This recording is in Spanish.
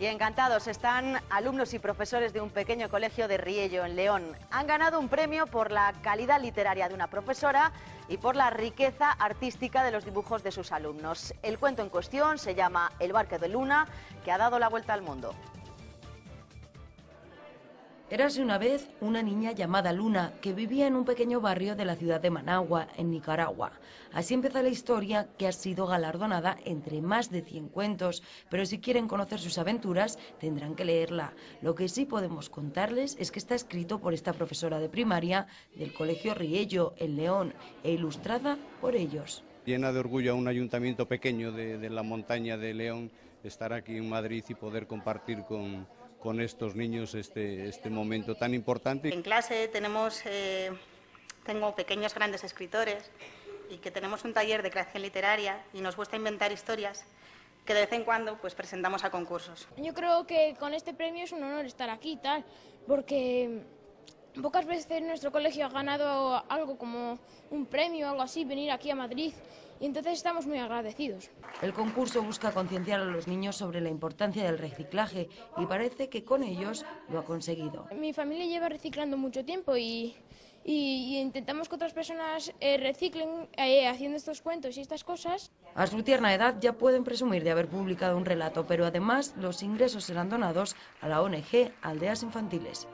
Y encantados están alumnos y profesores de un pequeño colegio de Riello, en León. Han ganado un premio por la calidad literaria de una profesora y por la riqueza artística de los dibujos de sus alumnos. El cuento en cuestión se llama El barco de Luna, que ha dado la vuelta al mundo. Érase una vez una niña llamada Luna que vivía en un pequeño barrio de la ciudad de Managua, en Nicaragua. Así empieza la historia que ha sido galardonada entre más de 100 cuentos, pero si quieren conocer sus aventuras tendrán que leerla. Lo que sí podemos contarles es que está escrito por esta profesora de primaria del Colegio Riello, en León, e ilustrada por ellos. Llena de orgullo a un ayuntamiento pequeño de, de la montaña de León estar aquí en Madrid y poder compartir con con estos niños este, este momento tan importante. En clase tenemos, eh, tengo pequeños grandes escritores y que tenemos un taller de creación literaria y nos gusta inventar historias que de vez en cuando pues presentamos a concursos. Yo creo que con este premio es un honor estar aquí tal, porque pocas veces nuestro colegio ha ganado algo como un premio o algo así, venir aquí a Madrid y entonces estamos muy agradecidos. El concurso busca concienciar a los niños sobre la importancia del reciclaje y parece que con ellos lo ha conseguido. Mi familia lleva reciclando mucho tiempo y, y, intentamos que otras personas eh, reciclen eh, haciendo estos cuentos y estas cosas. A su tierna edad ya pueden presumir de haber publicado un relato, pero además los ingresos serán donados a la ONG Aldeas Infantiles.